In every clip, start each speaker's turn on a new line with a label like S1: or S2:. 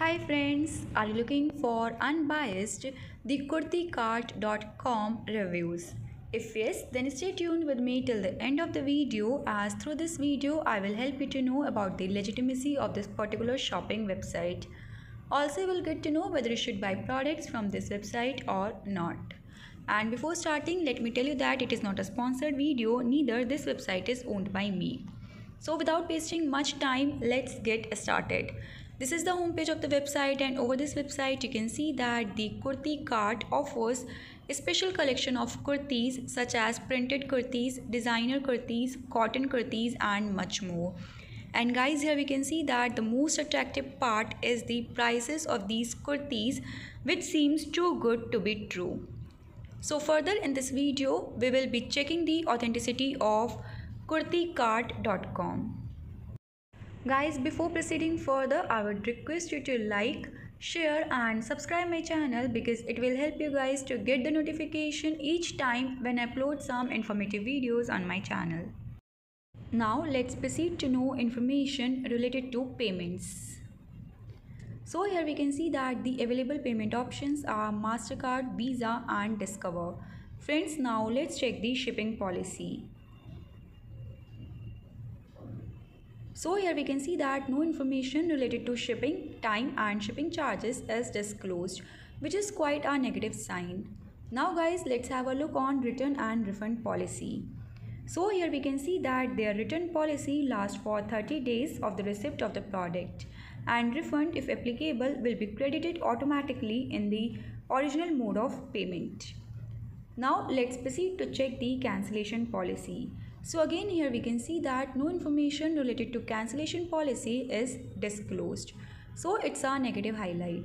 S1: Hi friends, are you looking for unbiased thekurtikart.com reviews? If yes, then stay tuned with me till the end of the video as through this video I will help you to know about the legitimacy of this particular shopping website. Also, you will get to know whether you should buy products from this website or not. And before starting, let me tell you that it is not a sponsored video, neither this website is owned by me. So without wasting much time, let's get started. This is the homepage of the website and over this website you can see that the Kurtikart offers a special collection of kurtis such as printed kurtis, designer kurtis, cotton kurtis and much more. And guys here we can see that the most attractive part is the prices of these kurtis which seems too good to be true. So further in this video we will be checking the authenticity of kurtikart.com. Guys, before proceeding further, I would request you to like, share and subscribe my channel because it will help you guys to get the notification each time when I upload some informative videos on my channel. Now let's proceed to know information related to payments. So here we can see that the available payment options are MasterCard, Visa and Discover. Friends, now let's check the shipping policy. So here we can see that no information related to shipping, time and shipping charges is disclosed, which is quite a negative sign. Now guys, let's have a look on return and refund policy. So here we can see that their return policy lasts for 30 days of the receipt of the product and refund if applicable will be credited automatically in the original mode of payment. Now let's proceed to check the cancellation policy. So again here we can see that no information related to cancellation policy is disclosed. So it's a negative highlight.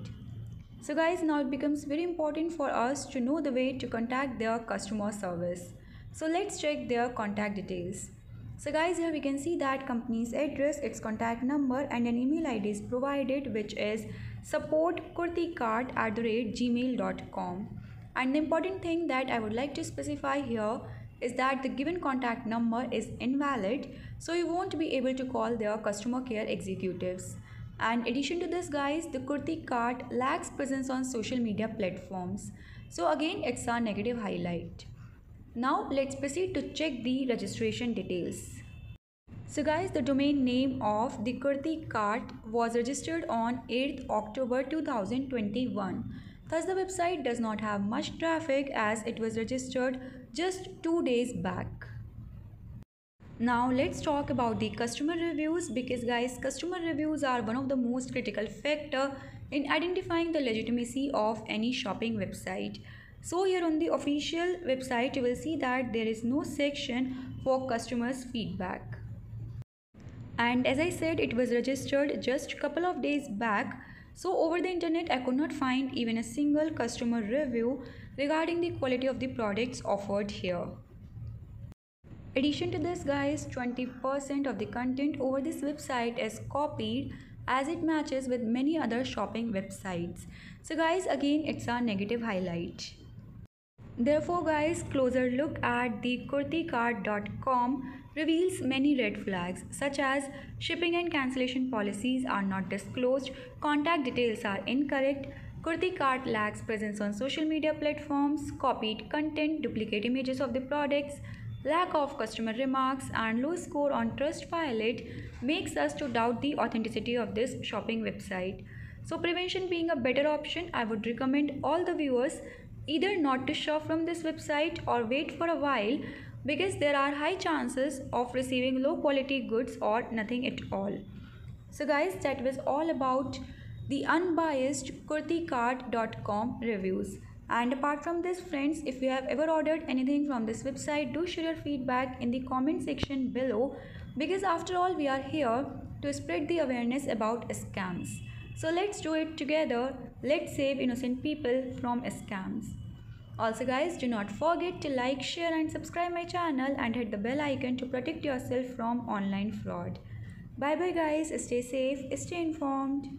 S1: So guys now it becomes very important for us to know the way to contact their customer service. So let's check their contact details. So guys here we can see that company's address, its contact number and an email ID is provided which is supportkurtikart at the rate gmail.com. And the important thing that I would like to specify here is that the given contact number is invalid so you won't be able to call their customer care executives. And addition to this guys, the Kurtikart lacks presence on social media platforms. So again it's a negative highlight. Now let's proceed to check the registration details. So guys, the domain name of the Kurtikart was registered on 8th October 2021 Thus, the website does not have much traffic as it was registered just two days back. Now let's talk about the customer reviews because guys customer reviews are one of the most critical factor in identifying the legitimacy of any shopping website. So here on the official website you will see that there is no section for customers feedback. And as I said it was registered just a couple of days back so over the internet, I could not find even a single customer review regarding the quality of the products offered here. Addition to this guys, 20% of the content over this website is copied as it matches with many other shopping websites. So guys, again, it's a negative highlight. Therefore guys, closer look at the kurtikart.com reveals many red flags such as shipping and cancellation policies are not disclosed, contact details are incorrect, Kurtikart lacks presence on social media platforms, copied content, duplicate images of the products, lack of customer remarks and low score on Trustpilot makes us to doubt the authenticity of this shopping website. So prevention being a better option, I would recommend all the viewers either not to shop from this website or wait for a while because there are high chances of receiving low quality goods or nothing at all. So guys that was all about the unbiased kurtikart.com reviews. And apart from this friends, if you have ever ordered anything from this website, do share your feedback in the comment section below because after all we are here to spread the awareness about scams. So let's do it together. Let's save innocent people from scams. Also guys, do not forget to like, share and subscribe my channel and hit the bell icon to protect yourself from online fraud. Bye bye guys, stay safe, stay informed.